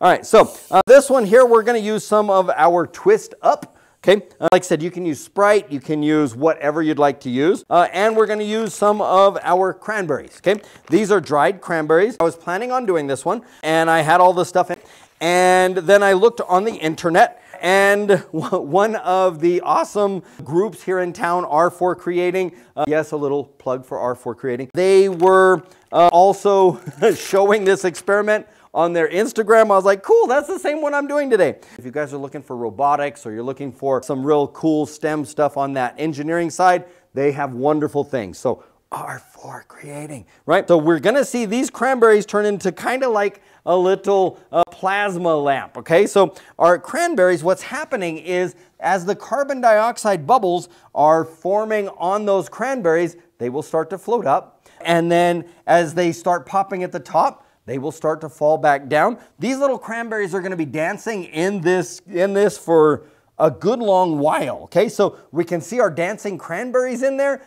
All right, so uh, this one here, we're going to use some of our Twist Up. Okay, uh, like I said, you can use Sprite, you can use whatever you'd like to use, uh, and we're going to use some of our cranberries. Okay, these are dried cranberries. I was planning on doing this one, and I had all the stuff in, and then I looked on the internet, and one of the awesome groups here in town, R4 Creating, uh, yes, a little plug for R4 Creating, they were uh, also showing this experiment on their Instagram. I was like, cool, that's the same one I'm doing today. If you guys are looking for robotics or you're looking for some real cool STEM stuff on that engineering side, they have wonderful things. So R4 creating, right? So we're gonna see these cranberries turn into kind of like a little uh, plasma lamp, okay? So our cranberries, what's happening is as the carbon dioxide bubbles are forming on those cranberries, they will start to float up. And then as they start popping at the top, they will start to fall back down. These little cranberries are going to be dancing in this, in this for a good long while, okay? So we can see our dancing cranberries in there.